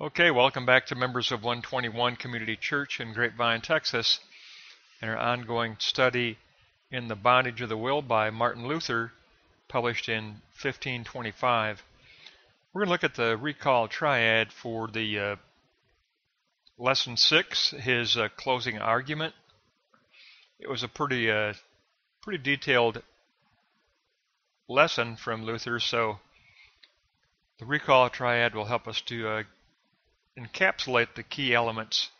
Okay, welcome back to members of 121 Community Church in Grapevine, Texas, and our ongoing study in The Bondage of the Will by Martin Luther, published in 1525. We're going to look at the recall triad for the uh, lesson six, his uh, closing argument. It was a pretty, uh, pretty detailed lesson from Luther, so the recall triad will help us to uh, encapsulate the key elements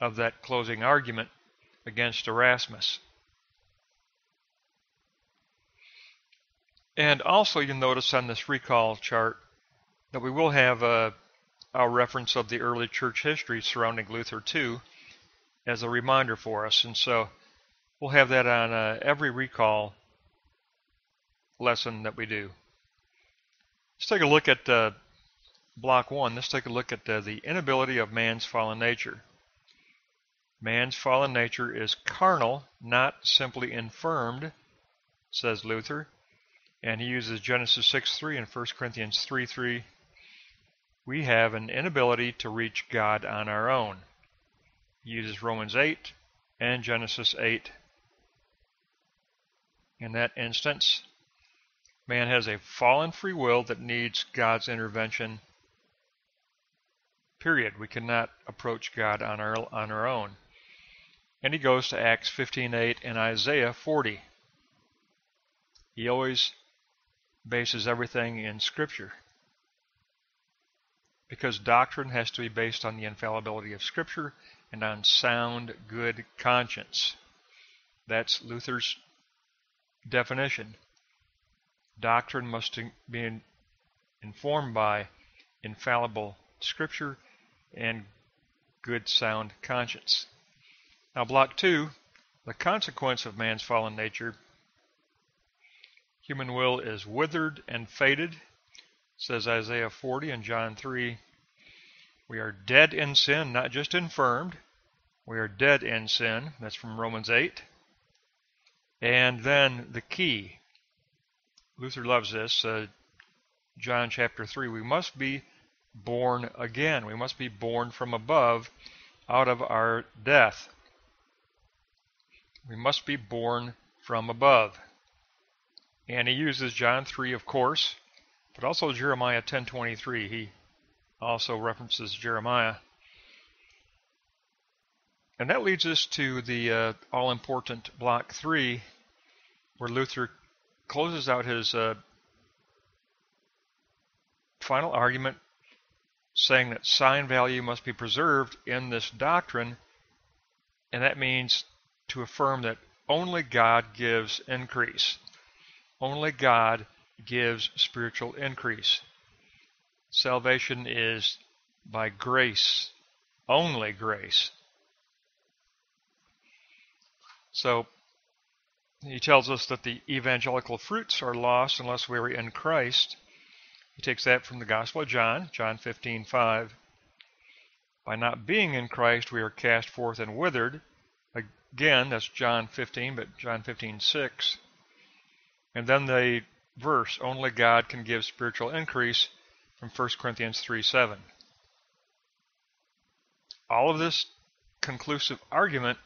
of that closing argument against Erasmus. And also you'll notice on this recall chart that we will have a, a reference of the early church history surrounding Luther too as a reminder for us. And so we'll have that on uh, every recall lesson that we do. Let's take a look at uh, block one, let's take a look at the, the inability of man's fallen nature. Man's fallen nature is carnal, not simply infirmed, says Luther. And he uses Genesis 6 3 and 1 Corinthians 3 3. We have an inability to reach God on our own. He uses Romans 8 and Genesis 8. In that instance, man has a fallen free will that needs God's intervention Period. We cannot approach God on our on our own. And he goes to Acts 15:8 and Isaiah 40. He always bases everything in Scripture. Because doctrine has to be based on the infallibility of Scripture and on sound, good conscience. That's Luther's definition. Doctrine must be informed by infallible Scripture and good sound conscience. Now, block two, the consequence of man's fallen nature. Human will is withered and faded, says Isaiah 40 and John 3. We are dead in sin, not just infirmed. We are dead in sin. That's from Romans 8. And then the key. Luther loves this. Uh, John chapter 3. We must be born again. We must be born from above out of our death. We must be born from above. And he uses John 3, of course, but also Jeremiah 10:23. He also references Jeremiah. And that leads us to the uh, all-important block 3, where Luther closes out his uh, final argument saying that sign value must be preserved in this doctrine, and that means to affirm that only God gives increase. Only God gives spiritual increase. Salvation is by grace, only grace. So he tells us that the evangelical fruits are lost unless we are in Christ. He takes that from the Gospel of John, John 15:5. By not being in Christ, we are cast forth and withered. Again, that's John 15, but John 15:6. And then the verse, only God can give spiritual increase from 1 Corinthians 3:7. All of this conclusive argument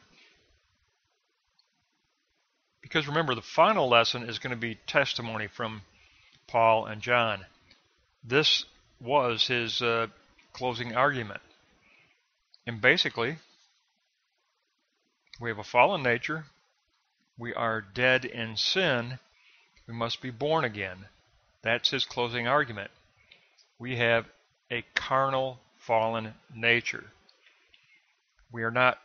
because remember the final lesson is going to be testimony from Paul and John. This was his uh, closing argument. And basically, we have a fallen nature. We are dead in sin. We must be born again. That's his closing argument. We have a carnal, fallen nature. We are not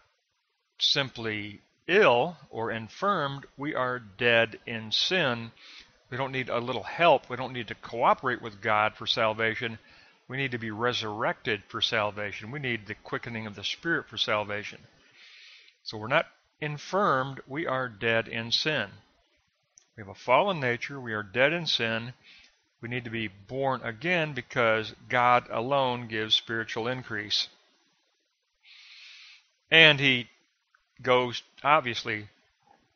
simply ill or infirmed. We are dead in sin we don't need a little help. We don't need to cooperate with God for salvation. We need to be resurrected for salvation. We need the quickening of the Spirit for salvation. So we're not infirmed, we are dead in sin. We have a fallen nature, we are dead in sin. We need to be born again because God alone gives spiritual increase. And he goes, obviously,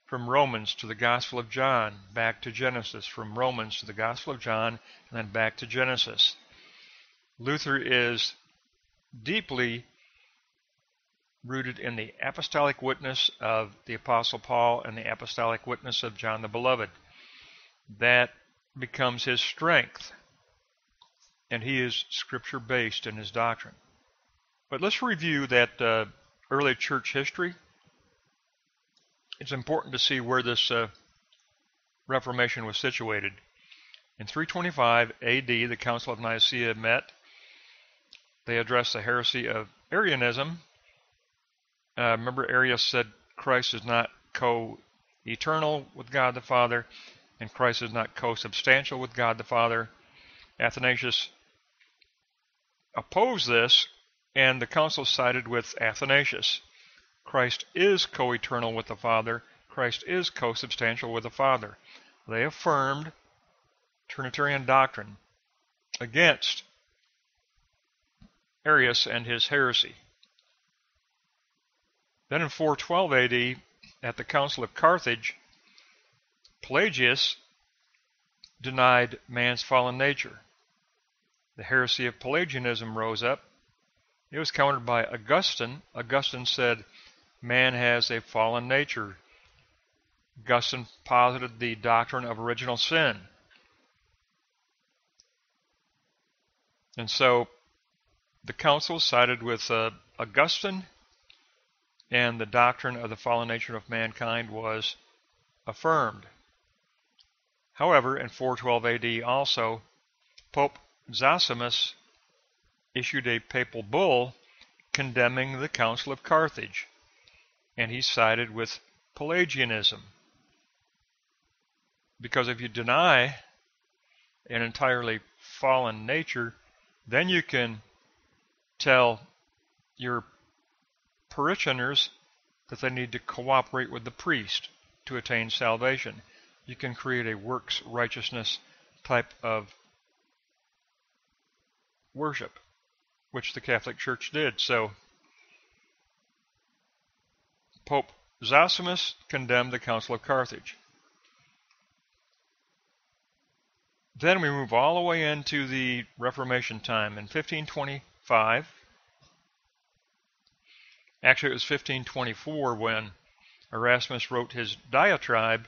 from Romans to the Gospel of John, back to Genesis, from Romans to the Gospel of John, and then back to Genesis. Luther is deeply rooted in the apostolic witness of the Apostle Paul and the apostolic witness of John the Beloved. That becomes his strength, and he is scripture based in his doctrine. But let's review that uh, early church history. It's important to see where this uh, Reformation was situated. In 325 AD, the Council of Nicaea met. They addressed the heresy of Arianism uh, remember, Arius said Christ is not co eternal with God the Father, and Christ is not co substantial with God the Father. Athanasius opposed this, and the council sided with Athanasius. Christ is co eternal with the Father, Christ is co substantial with the Father. They affirmed Trinitarian doctrine against Arius and his heresy. Then in 412 AD, at the Council of Carthage, Pelagius denied man's fallen nature. The heresy of Pelagianism rose up. It was countered by Augustine. Augustine said man has a fallen nature. Augustine posited the doctrine of original sin. And so the council sided with uh, Augustine and the doctrine of the fallen nature of mankind was affirmed. However, in 412 AD also, Pope Zosimus issued a papal bull condemning the Council of Carthage, and he sided with Pelagianism. Because if you deny an entirely fallen nature, then you can tell your parishioners that they need to cooperate with the priest to attain salvation. You can create a works righteousness type of worship, which the Catholic Church did. So, Pope Zosimus condemned the Council of Carthage. Then we move all the way into the Reformation time. In 1525, Actually, it was 1524 when Erasmus wrote his diatribe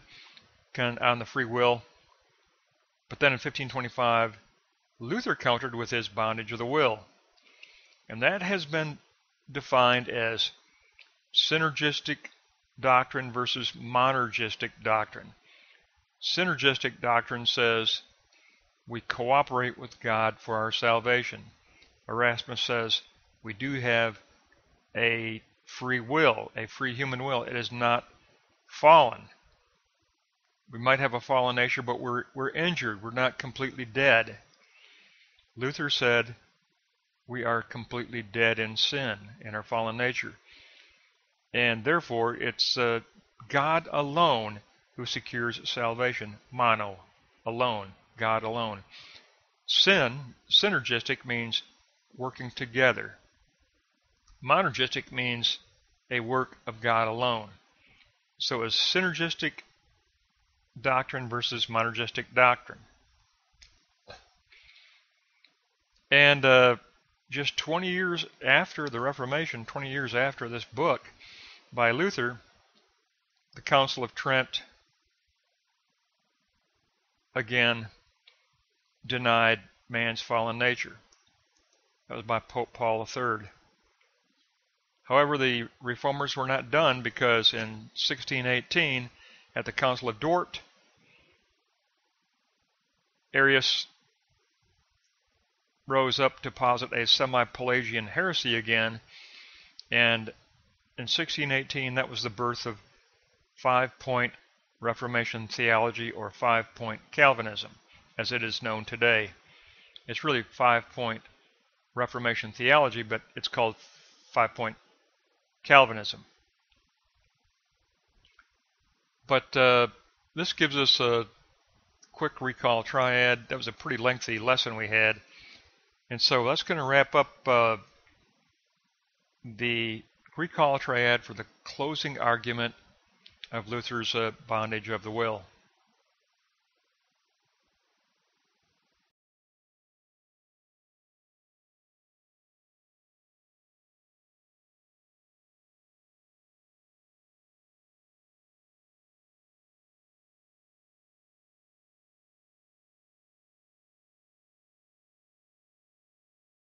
on the free will. But then in 1525, Luther countered with his bondage of the will. And that has been defined as synergistic doctrine versus monergistic doctrine. Synergistic doctrine says we cooperate with God for our salvation. Erasmus says we do have a free will, a free human will. It is not fallen. We might have a fallen nature, but we're, we're injured. We're not completely dead. Luther said we are completely dead in sin, in our fallen nature. And therefore, it's uh, God alone who secures salvation. Mono, alone, God alone. Sin, synergistic, means working together. Monergistic means a work of God alone. So it's synergistic doctrine versus monergistic doctrine. And uh, just 20 years after the Reformation, 20 years after this book by Luther, the Council of Trent again denied man's fallen nature. That was by Pope Paul III. However, the reformers were not done because in 1618, at the Council of Dort, Arius rose up to posit a semi Pelagian heresy again, and in 1618, that was the birth of five point Reformation theology or five point Calvinism, as it is known today. It's really five point Reformation theology, but it's called five point Calvinism. But uh, this gives us a quick recall triad. That was a pretty lengthy lesson we had. And so that's going to wrap up uh, the recall triad for the closing argument of Luther's uh, bondage of the will.